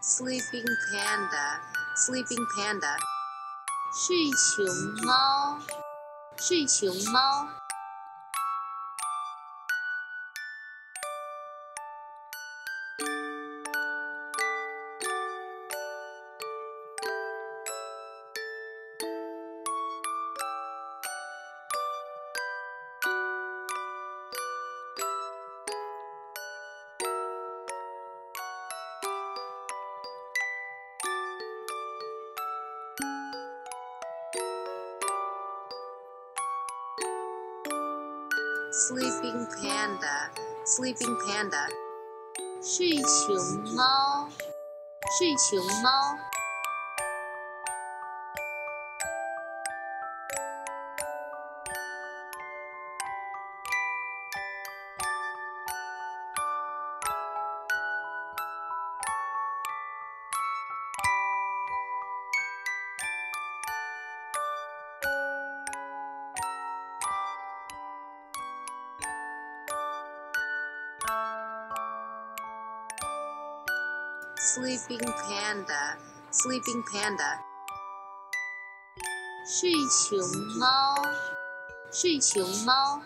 sleeping panda, sleeping panda，睡熊猫，睡熊猫。 sleeping panda, sleeping panda，睡熊猫，睡熊猫。 Sleeping panda, sleeping panda，睡熊猫，睡熊猫。